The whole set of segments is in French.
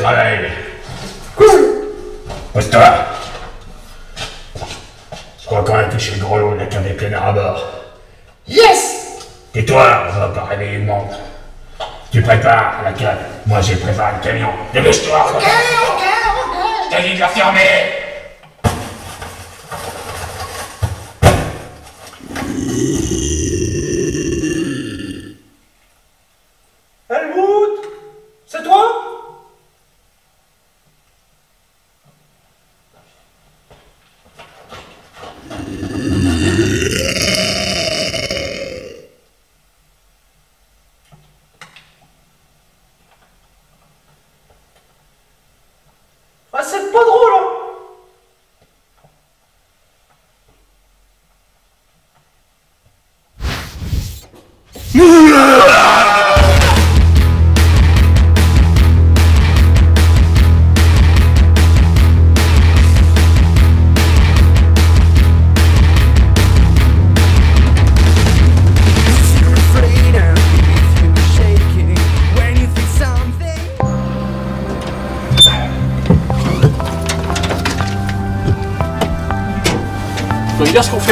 Travail. Pose-toi. Je crois qu'on a touché le gros lot de la cave des canards à bord. Yes Tais-toi, on va pas réveiller le monde. Tu prépares la cave. Moi, j'ai préparé le camion. Dépêche-toi. Ok, ok, ok. T'as dit de la fermer.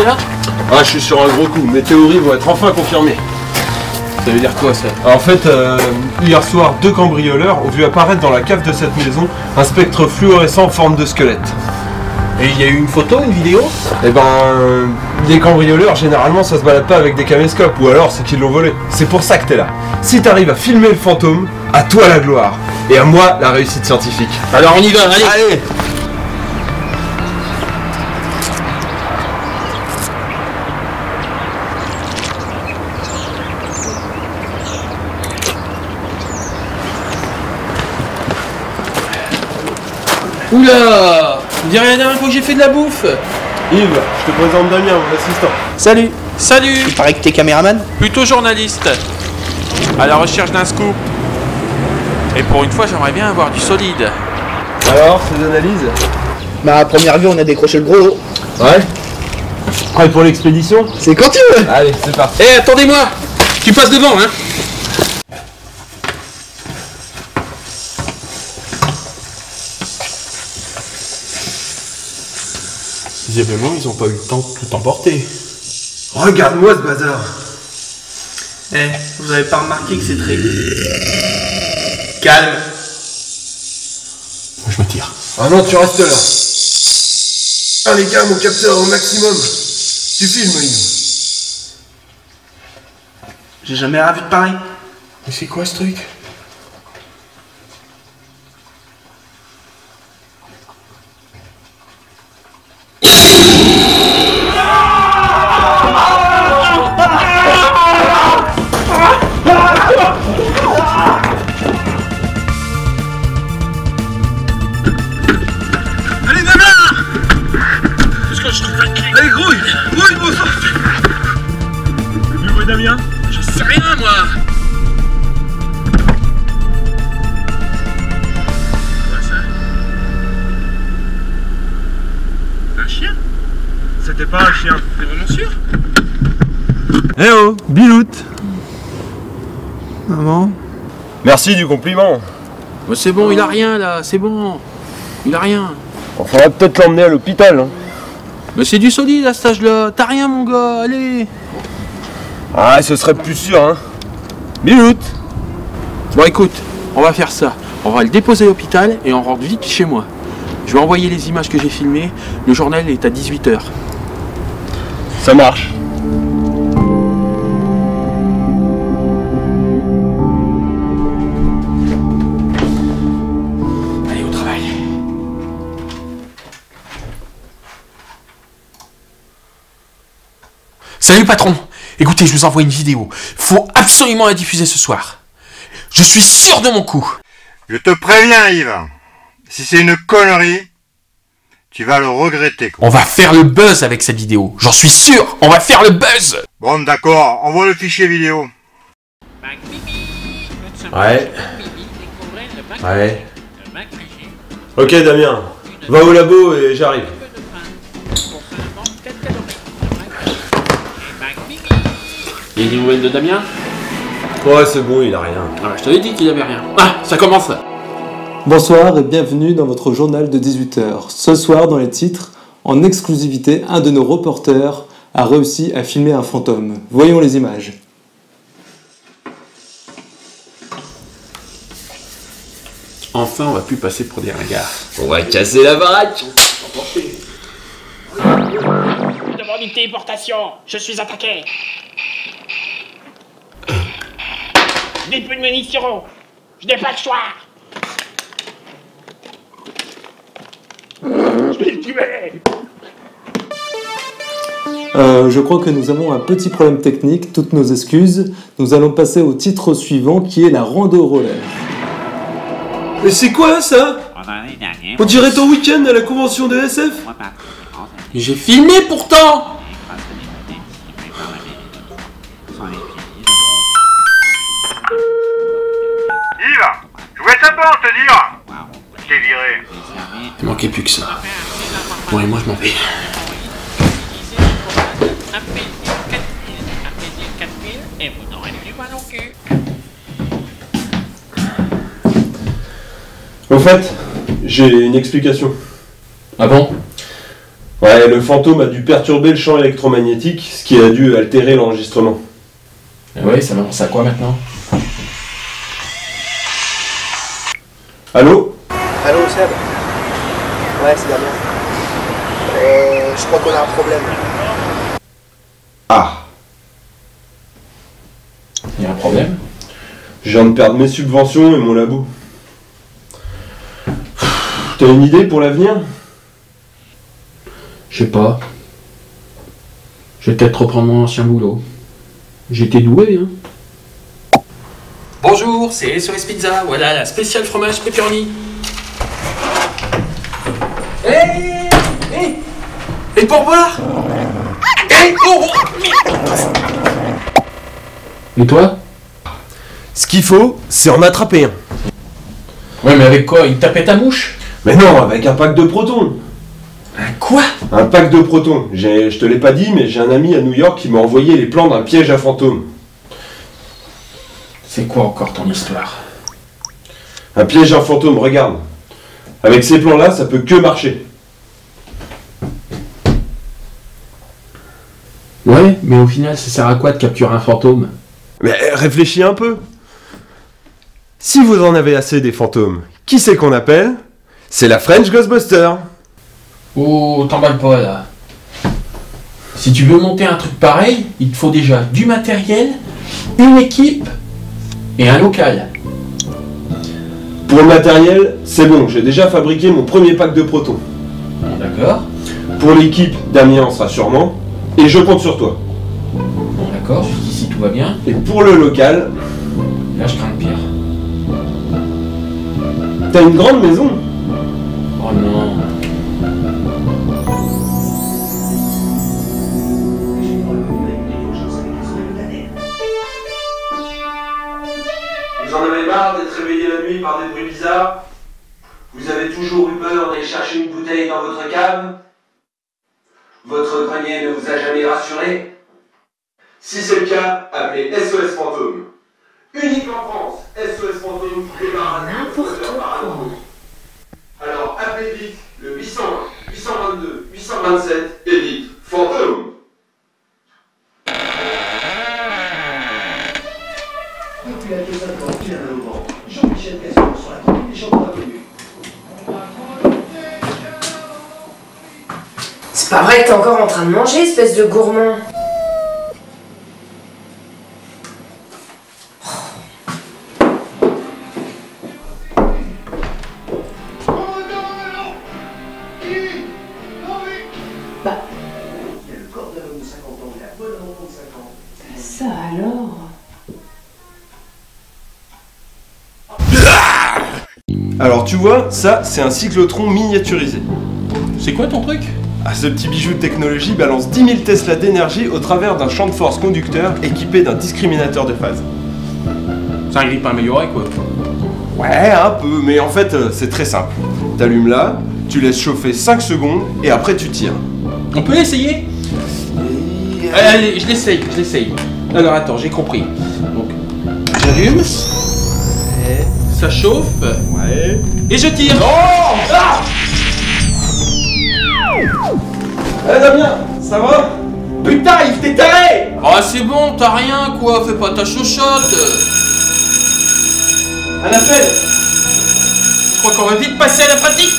Là Ah, je suis sur un gros coup. Mes théories vont être enfin confirmées. Ça veut dire quoi ça? En fait, euh, hier soir, deux cambrioleurs ont vu apparaître dans la cave de cette maison un spectre fluorescent en forme de squelette. Et il y a eu une photo, une vidéo? Eh ben, euh, les cambrioleurs, généralement, ça se balade pas avec des caméscopes, ou alors c'est qu'ils l'ont volé. C'est pour ça que t'es là. Si t'arrives à filmer le fantôme, à toi la gloire. Et à moi, la réussite scientifique. Alors on y va, allez Allez Oula On dirait la dernière fois que j'ai fait de la bouffe Yves, je te présente Damien, mon assistant. Salut Salut Il paraît que t'es caméraman Plutôt journaliste. À la recherche d'un scoop. Et pour une fois, j'aimerais bien avoir du solide. Alors, ces analyses? Bah, à première vue, on a décroché le gros lot. Ouais Prêt pour l'expédition? C'est quand tu veux Allez, c'est parti. Eh, attendez-moi Tu passes devant, hein Visiblement, ils ont pas eu le temps de tout emporter. Regarde-moi ce bazar Eh, vous avez pas remarqué que c'est très... Calme Je me tire. Ah non, tu restes là. Ah les gars, mon capteur au maximum. Tu filmes, Yves. J'ai jamais vu de pareil. Mais c'est quoi ce truc? C'était pas un chien. T'es vraiment sûr Eh oh, Bilout Maman Merci du compliment. Bah, C'est bon, il a rien là, c'est bon. Il a rien. On faudrait peut-être l'emmener à l'hôpital. Hein. Mais c'est du solide à cet âge-là. T'as rien, mon gars, allez. Ah, ce serait plus sûr, hein. Bilout Bon, écoute, on va faire ça. On va le déposer à l'hôpital et on rentre vite chez moi. Je vais envoyer les images que j'ai filmées. Le journal est à 18h. Ça marche. Allez, au travail. Salut patron Écoutez, je vous envoie une vidéo. Faut absolument la diffuser ce soir. Je suis sûr de mon coup. Je te préviens, Yves. Si c'est une connerie, tu vas le regretter. quoi. On va faire le buzz avec cette vidéo. J'en suis sûr. On va faire le buzz. Bon, d'accord, envoie le fichier vidéo. Ouais. Ouais. Ok, Damien. Va au labo et j'arrive. Il y a des nouvelles de Damien? Ouais, c'est bon, il a rien. Ah, Je t'avais dit qu'il avait rien. Ah, ça commence. Bonsoir et bienvenue dans votre journal de 18h. Ce soir, dans les titres, en exclusivité, un de nos reporters a réussi à filmer un fantôme. Voyons les images. Enfin, on va plus passer pour des ringards. On va casser la baraque Demande une téléportation. Je suis attaqué. Je n'ai plus de munitions. Je n'ai pas de choix. Tuer. Euh, je crois que nous avons un petit problème technique, toutes nos excuses. Nous allons passer au titre suivant qui est la rando roller. Mais c'est quoi ça? On dirait ton week-end à la convention de SF J'ai filmé pourtant Yves Je voulais simplement te dire t'ai viré. Il manquait plus que ça. Bon, et moi je m'en vais. Un plaisir 4000, un plaisir 4000, et vous n'aurez plus mal au cul. Au fait, j'ai une explication. Ah bon? Ouais, le fantôme a dû perturber le champ électromagnétique, ce qui a dû altérer l'enregistrement. Ouais, ça m'avance à quoi maintenant? Allô? Allô Seb? Ouais, c'est Damien. Euh, je crois qu'on a un problème. Ah Il y a un problème Je viens de perdre mes subventions et mon labo. T'as une idée pour l'avenir? Je sais pas. Je vais peut-être reprendre mon ancien boulot. J'étais doué, hein. Bonjour, c'est SOS Pizza. Voilà la spéciale fromage pepperoni. Hé Hé Et pour boire Hé oh, oh. Et toi Ce qu'il faut, c'est en attraper un. Ouais, mais avec quoi? Il tapait ta mouche? Mais non, avec un pack de protons Un quoi? Un pack de protons. J'ai- Je te l'ai pas dit, mais j'ai un ami à New York qui m'a envoyé les plans d'un piège à fantômes. C'est quoi encore ton histoire? Un piège à fantôme, regarde. Avec ces plans-là, ça peut que marcher. Ouais, mais au final, ça sert à quoi de capturer un fantôme? Mais réfléchis un peu. Si vous en avez assez des fantômes, qui c'est qu'on appelle? C'est la French Ghostbuster. Oh, t'emballes pas là. Si tu veux monter un truc pareil, il te faut déjà du matériel, une équipe et un local. Pour le matériel, c'est bon, j'ai déjà fabriqué mon premier pack de protons. D'accord Pour l'équipe, Damien en sera sûrement. Et je compte sur toi. Bon, d'accord, jusqu'ici tout va bien. Et pour le local, Là, je crains le pire. t'as une grande maison. Oh non. Vous en avez marre d'être réveillé la nuit par des bruits bizarres? Vous avez toujours eu peur d'aller chercher une bouteille dans votre cave? Votre grenier ne vous a jamais rassuré? Si c'est le cas, appelez SOS Fantôme. Unique en France, SOS Fantôme à N'importe quoi. Alors appelez vite le 801, 822, 827 et vite Fantôme Depuis la ventre. Jean-Michel sur la champions inconnus. C'est pas vrai que t'es encore en train de manger, espèce de gourmand. Bah, Il y a le corps d'un homme de 50 ans, il a bonne enfant de 5 ans. ça alors? Alors tu vois, ça c'est un cyclotron miniaturisé. C'est quoi ton truc? Ah, ce petit bijou de technologie balance 10 000 Tesla d'énergie au travers d'un champ de force conducteur équipé d'un discriminateur de phase. C'est un grip amélioré quoi. Ouais, un peu, mais en fait euh, c'est très simple. T'allumes là, tu laisses chauffer 5 secondes et après tu tires. On peut essayer? Allez, je l'essaye, je l'essaye. Alors attends, j'ai compris. Donc, j'allume. ça chauffe. Ouais. Et je tire. Ah ça va Putain, il t'est taré Ah c'est bon, t'as rien quoi, fais pas ta chochotte. Un appel Je crois qu'on va vite passer à la pratique.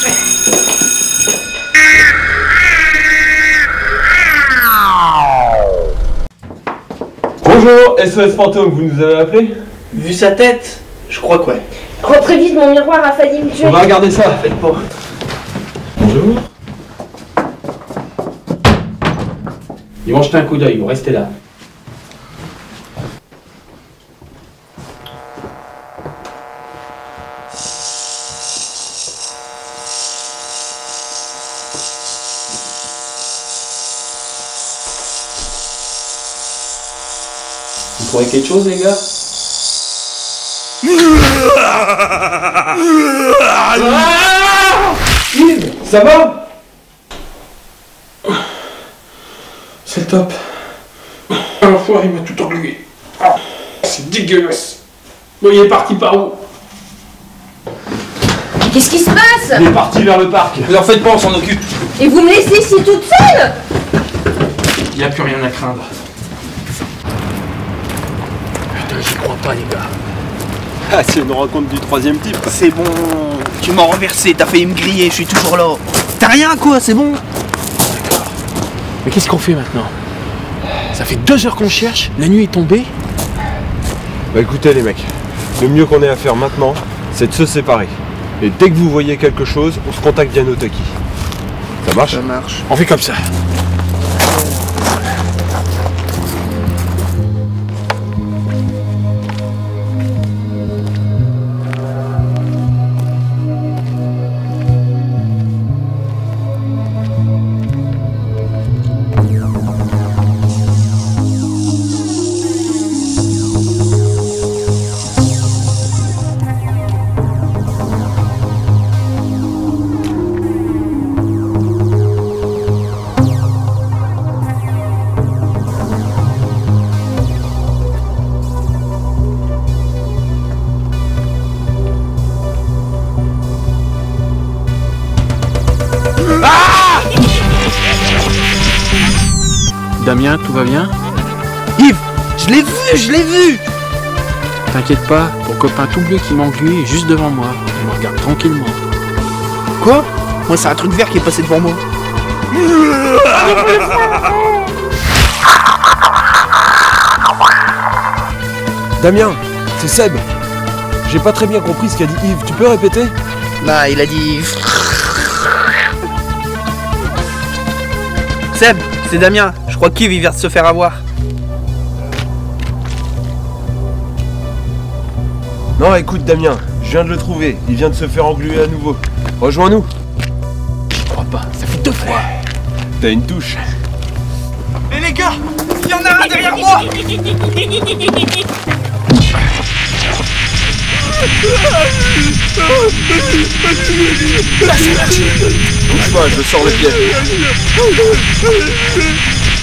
Bonjour, SOS Fantôme, vous nous avez appelé Vu sa tête, je crois que ouais. Rentrez vite, mon miroir a failli me tuer. On va regarder ça. Faites pas. Ils vont jeter un coup d'œil, vous restez là. Vous trouvez quelque chose les gars? Yves, ça va C'est le top. L'enfoiré il m'a tout englué. Ah, c'est dégueulasse. Bon, il est parti par où? Mais Qu'est-ce qui se passe? Il est parti vers le parc. Vous en faites pas, on s'en occupe. Et vous me laissez ici toute seule? Il n'y a plus rien à craindre. Putain, j'y crois pas, les gars. Ah, c'est une rencontre du troisième type. C'est bon. Tu m'as renversé, t'as failli me griller, je suis toujours là. T'as rien quoi, c'est bon. Mais qu'est-ce qu'on fait maintenant? Ça fait deux heures qu'on cherche, la nuit est tombée. Bah écoutez les mecs, le mieux qu'on ait à faire maintenant, c'est de se séparer. Et dès que vous voyez quelque chose, on se contacte via Notaki. Ça marche Ça marche. On fait comme ça. Va bien Yves, je l'ai vu, je l'ai vu T'inquiète pas, ton copain tout bleu qui m'engueule est juste devant moi. Il me regarde tranquillement. Quoi? Moi c'est un truc vert qui est passé devant moi. Damien, c'est Seb. J'ai pas très bien compris ce qu'a dit Yves. Tu peux répéter? Bah il a dit... Seb, c'est Damien. Je crois qu'Yves il vient de se faire avoir. Non, écoute Damien, je viens de le trouver. Il vient de se faire engluer à nouveau. Rejoins-nous. Je crois pas, ça fait deux fois. T'as une touche. Mais les gars, il y en a un derrière moi Bouge pas, je sors le pied.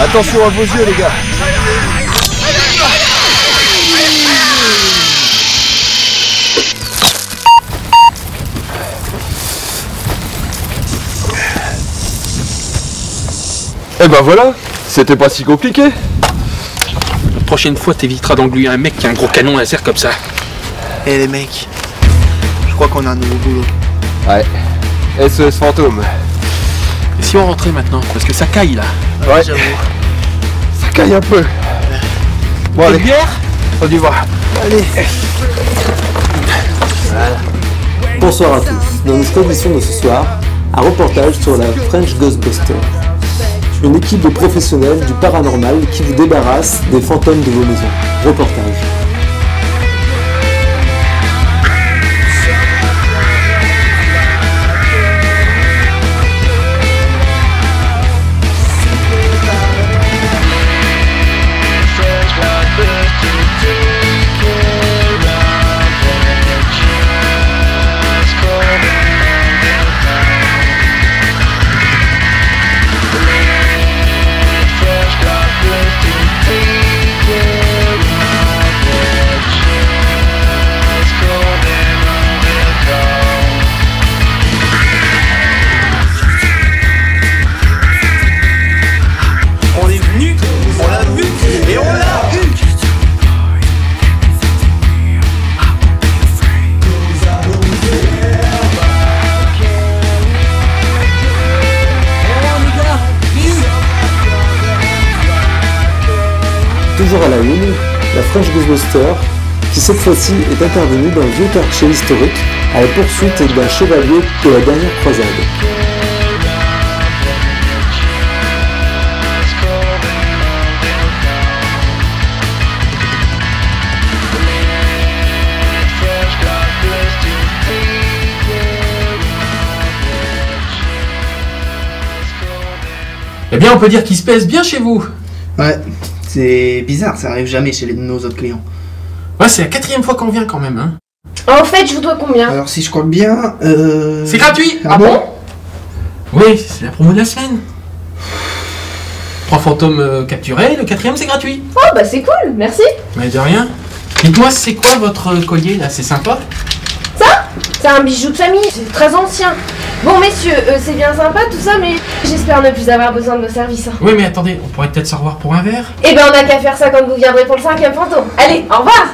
Attention à vos yeux, les gars. Eh ben voilà, c'était pas si compliqué. La prochaine fois, t'éviteras d'engluer un mec qui a un gros canon laser comme ça. Eh les mecs, je crois qu'on a un nouveau boulot. Ouais. SES fantôme. Et si on rentrait maintenant Parce que ça caille là. Ouais. J'avoue. Ça caille un peu. Bon allez. bière On y va. Allez. Bonsoir à tous. Dans notre émission de ce soir, un reportage sur la French Ghostbuster. Une équipe de professionnels du paranormal qui vous débarrasse des fantômes de vos maisons. Reportage. French Ghostbuster, qui cette fois-ci est intervenu dans le vieux quartier historique à la poursuite d'un chevalier de la dernière croisade. Eh bien, on peut dire qu'il se pèse bien chez vous. C'est bizarre, ça arrive jamais chez les- nos autres clients. Ouais, c'est la quatrième fois qu'on vient quand même, hein. En fait, je vous dois combien? Alors si je compte bien, euh... C'est gratuit Ah bon? Oui, c'est la promo de la semaine. Trois fantômes euh, capturés, le quatrième c'est gratuit. Oh bah c'est cool, merci. Mais de rien. Dites-moi, c'est quoi votre collier là? C'est sympa? Ça? C'est un bijou de famille, c'est très ancien. Bon messieurs, euh, c'est bien sympa tout ça, mais j'espère ne plus avoir besoin de vos services. hein. Oui, mais attendez, on pourrait peut-être se revoir pour un verre? Eh ben on a qu'à faire ça quand vous viendrez pour le cinquième fantôme. Allez, au revoir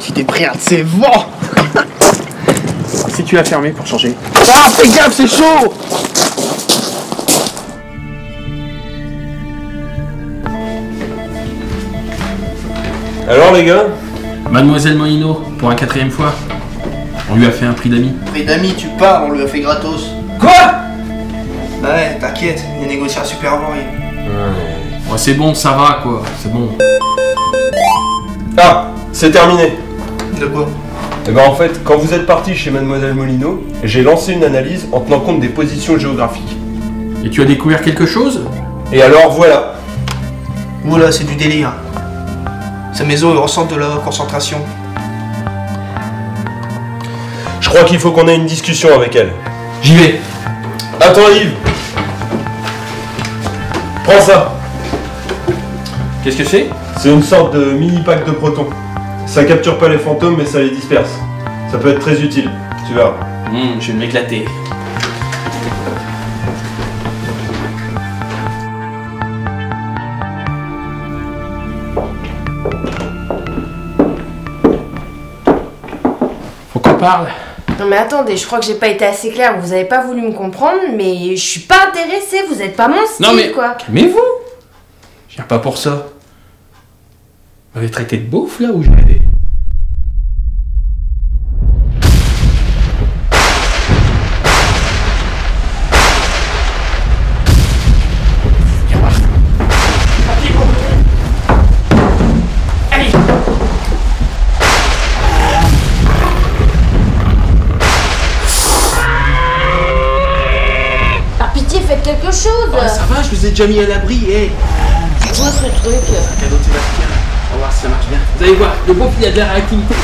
Tu t'es pris un de ces vents Si tu l'as fermé pour changer. Ah, fais gaffe, c'est chaud Alors les gars? Mademoiselle Molino, pour la quatrième fois. On lui a fait un prix d'amis. Prix d'amis, tu parles, on lui a fait gratos. Quoi? Ouais, t'inquiète, les négociations super avariées. Ouais, c'est bon, ça va quoi, c'est bon. Ah C'est terminé De quoi? Eh ben en fait, quand vous êtes parti chez Mademoiselle Molino, j'ai lancé une analyse en tenant compte des positions géographiques. Et tu as découvert quelque chose? Et alors voilà Oula, c'est du délire. Sa maison est au centre de la concentration. Je crois qu'il faut qu'on ait une discussion avec elle. J'y vais. Attends Yves Prends ça Qu'est-ce que c'est? C'est une sorte de mini pack de protons. Ça capture pas les fantômes mais ça les disperse. Ça peut être très utile, tu verras. Hum, je vais m'éclater. Faut qu'on parle. Non mais attendez, je crois que j'ai pas été assez claire, vous avez pas voulu me comprendre, mais je suis pas intéressée, vous êtes pas mon style Non mais quoi. calmez-vous. Je viens pas pour ça. Vous m'avez traité de beauf là ou j'ai déjà mis à l'abri, hé C'est quoi ce truc Cadeau de Sébastien. On va voir si ça marche bien. Vous allez voir, le beauf il a de la réactivité.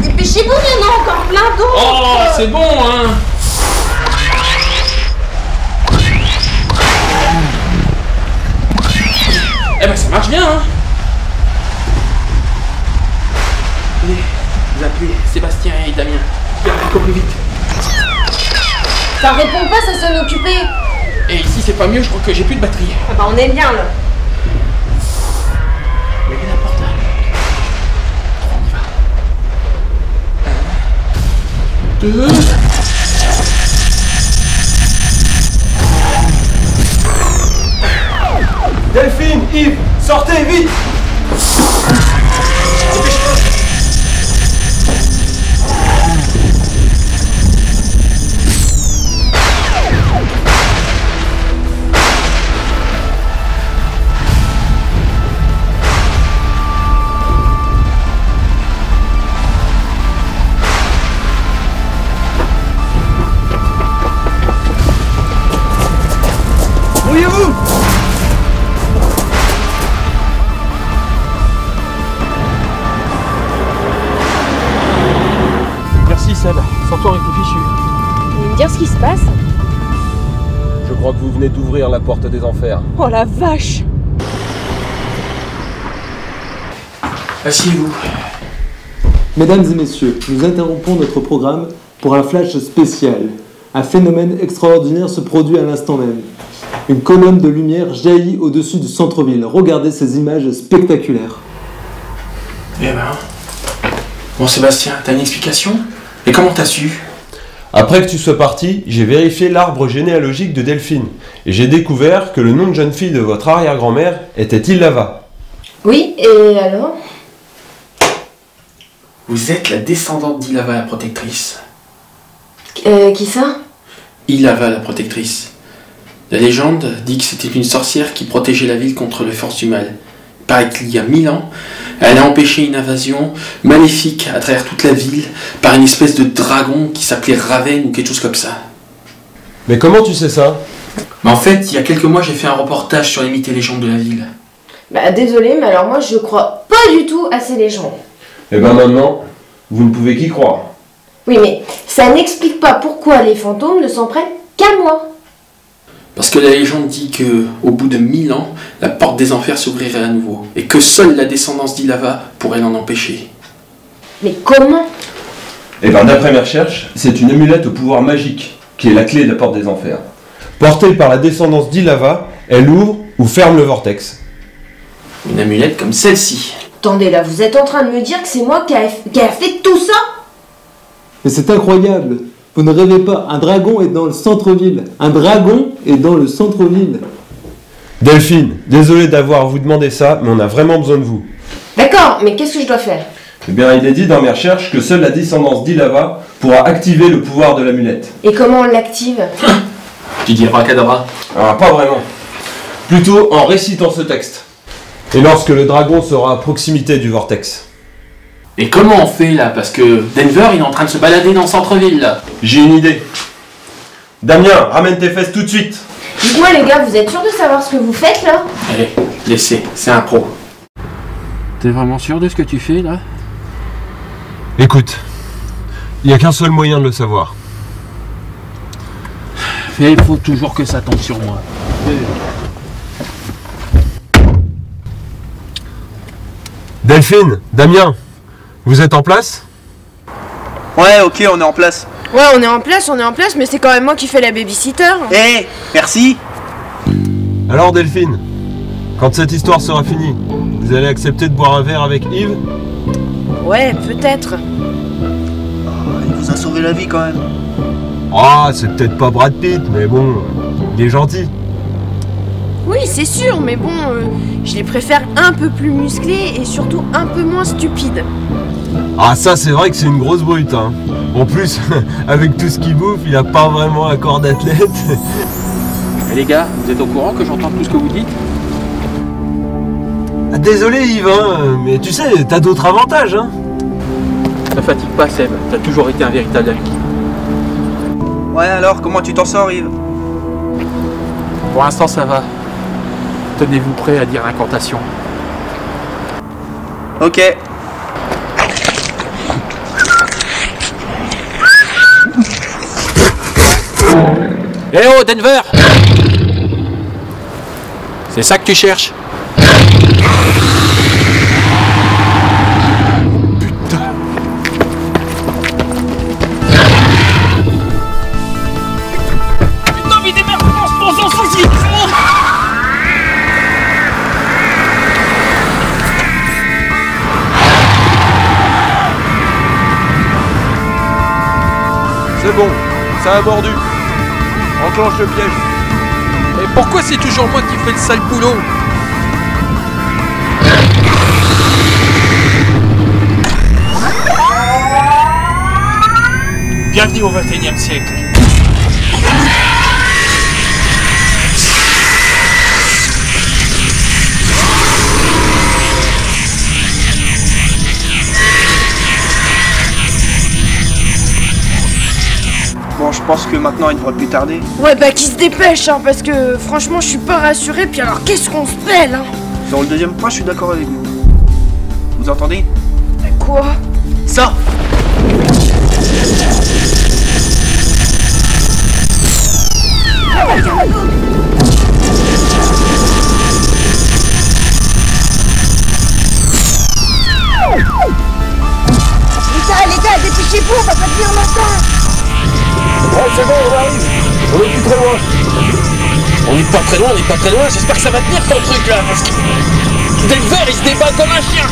Dépêchez-vous, il y en a encore plein d'autres Oh, c'est bon, hein Eh ben, ça marche bien, hein Allez, vous appelez Sébastien et Damien. Encore plus vite. Ça répond pas, ça sonne occupé Et ici, c'est pas mieux, je crois que j'ai plus de batterie. Ah bah on est bien là la porte là. On y va. Un, deux. Delphine, Yves, sortez vite Seb, sortons avec les fichus. Vous me dire ce qui se passe Je crois que vous venez d'ouvrir la porte des enfers. Oh la vache Asseyez-vous. Mesdames et messieurs, nous interrompons notre programme pour un flash spécial. Un phénomène extraordinaire se produit à l'instant même. Une colonne de lumière jaillit au-dessus du centre-ville. Regardez ces images spectaculaires. Eh ben. Bon, Sébastien, t'as une explication? Et comment t'as su? Après que tu sois parti, j'ai vérifié l'arbre généalogique de Delphine et j'ai découvert que le nom de jeune fille de votre arrière-grand-mère était Illava. Oui, et alors? Vous êtes la descendante d'Ilava la protectrice. euh, Qui ça? Ilava la protectrice. La légende dit que c'était une sorcière qui protégeait la ville contre les forces du mal. Il paraît qu'il y a mille ans, elle a empêché une invasion maléfique à travers toute la ville par une espèce de dragon qui s'appelait Raven ou quelque chose comme ça. Mais comment tu sais ça? Mais en fait, il y a quelques mois, j'ai fait un reportage sur les mythes et légendes de la ville. Bah désolé, mais alors moi je crois pas du tout à ces légendes. Et ben maintenant, vous ne pouvez qu'y croire. Oui, mais ça n'explique pas pourquoi les fantômes ne s'en prennent qu'à moi. Parce que la légende dit que, au bout de mille ans, la porte des enfers s'ouvrirait à nouveau, et que seule la descendance d'Ilava pourrait l'en empêcher. Mais comment? Et ben d'après mes recherches, c'est une amulette au pouvoir magique qui est la clé de la porte des enfers. Portée par la descendance d'Ilava, elle ouvre ou ferme le vortex. Une amulette comme celle-ci. Attendez là, vous êtes en train de me dire que c'est moi qui a, qui a fait tout ça? Mais c'est incroyable Vous ne rêvez pas, un dragon est dans le centre-ville. Un dragon est dans le centre-ville. Delphine, désolé d'avoir vous demandé ça, mais on a vraiment besoin de vous. D'accord, mais qu'est-ce que je dois faire? Eh bien, il est dit dans mes recherches que seule la descendance d'Ilava pourra activer le pouvoir de l'amulette. Et comment on l'active? Tu dis Rakadabra Ah, pas vraiment. Plutôt en récitant ce texte. Et lorsque le dragon sera à proximité du vortex. Et comment on fait là? Parce que Denver, il est en train de se balader dans le centre-ville là. J'ai une idée. Damien, ramène tes fesses tout de suite. Dites-moi les gars, vous êtes sûrs de savoir ce que vous faites là? Allez, laissez, c'est un pro. T'es vraiment sûr de ce que tu fais là? Écoute, il n'y a qu'un seul moyen de le savoir. Mais il faut toujours que ça tombe sur moi. Delphine, Damien, vous êtes en place? Ouais, ok, on est en place. Ouais, on est en place, on est en place, mais c'est quand même moi qui fais la babysitter. Eh, merci. Alors Delphine, quand cette histoire sera finie, vous allez accepter de boire un verre avec Yves? Ouais, peut-être. Il vous a sauvé la vie quand même. Ah, c'est peut-être pas Brad Pitt, mais bon, il est gentil. Oui, c'est sûr, mais bon, euh, je les préfère un peu plus musclés et surtout un peu moins stupides. Ah ça c'est vrai que c'est une grosse brute hein. En plus, avec tout ce qu'il bouffe, il a pas vraiment un corps d'athlète. Et les gars, vous êtes au courant que j'entends tout ce que vous dites? Ah, Désolé Yves, hein, mais tu sais, t'as d'autres avantages hein. Ne fatigue pas Seb, t'as toujours été un véritable ami. Ouais, alors, comment tu t'en sors, Yves? Pour l'instant ça va. Tenez-vous prêt à dire l'incantation. Ok. Eh oh Denver C'est ça que tu cherches? C'est bon, ça a mordu. Le piège. Et pourquoi c'est toujours moi qui fais le sale boulot Bienvenue au 21 e siècle. Bon, je pense que maintenant, il devrait plus tarder. Ouais, bah qui se dépêche, hein, parce que franchement, je suis pas rassuré. Puis alors, qu'est-ce qu'on se fait là Sur le deuxième point, je suis d'accord avec vous. Vous entendez? Quoi? Ça dépêchez-vous, on va pas tenir longtemps c'est bon, on arrive. On est plus très loin. On n'est pas très loin, on n'est pas très loin, j'espère que ça va tenir ton truc là, parce que Denver il se débat comme un chien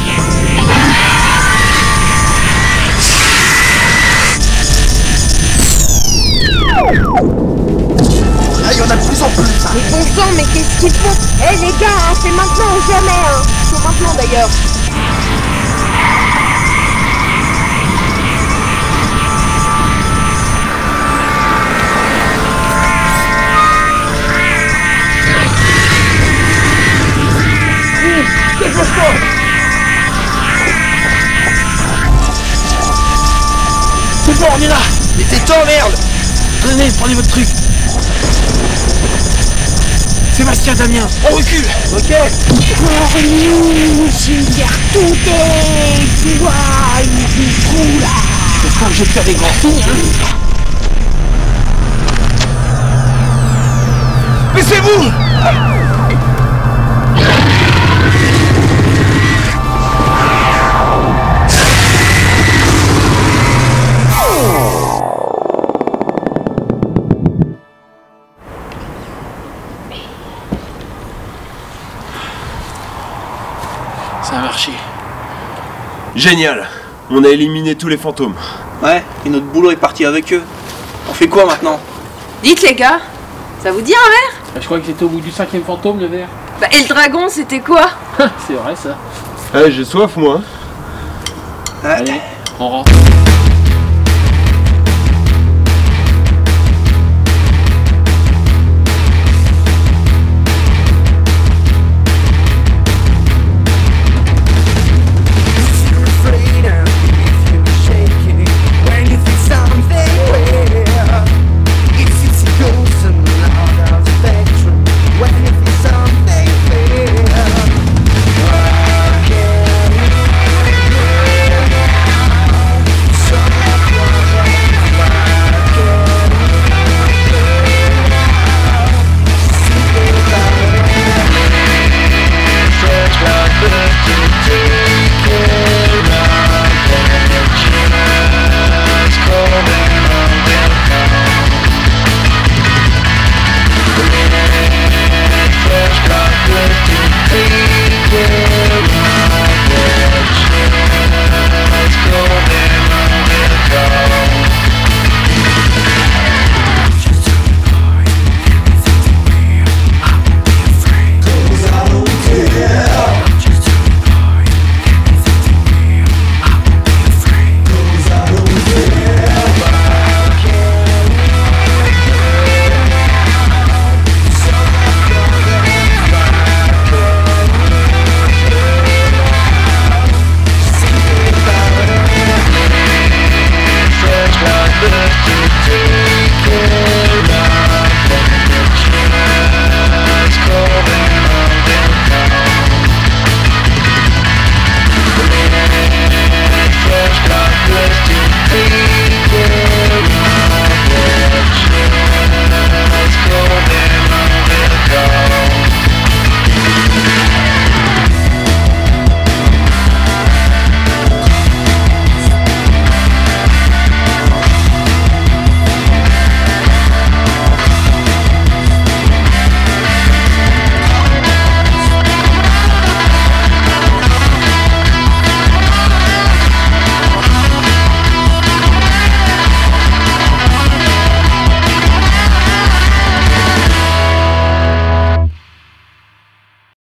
Là, il y en a de plus en plus. hein. Mais bon sang, mais qu'est-ce qu'ils font Eh les gars, hein, c'est maintenant ou jamais hein C'est maintenant d'ailleurs C'est bon, on est là. Mais t'es temps, merde. Venez, prenez votre truc. Sébastien, Damien, on recule. Ok. Pour nous, Gilbert, tout est toi, il trou là Je crois que je vais te faire des grands signes, hein. Mais c'est vous Ça a marché. Génial On a éliminé tous les fantômes. Ouais, et notre boulot est parti avec eux. On fait quoi maintenant? Dites les gars, ça vous dit un verre? Bah, je crois que c'était au bout du cinquième fantôme, le verre. bah, Et le dragon, c'était quoi? C'est vrai, ça. Allez, j'ai soif, moi. Ouais. Allez, on rentre.